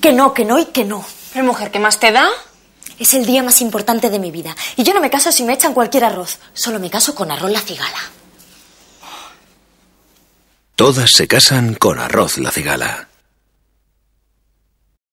Que no, que no y que no. Pero mujer, ¿qué más te da? Es el día más importante de mi vida. Y yo no me caso si me echan cualquier arroz. Solo me caso con arroz la cigala. Todas se casan con arroz la cigala.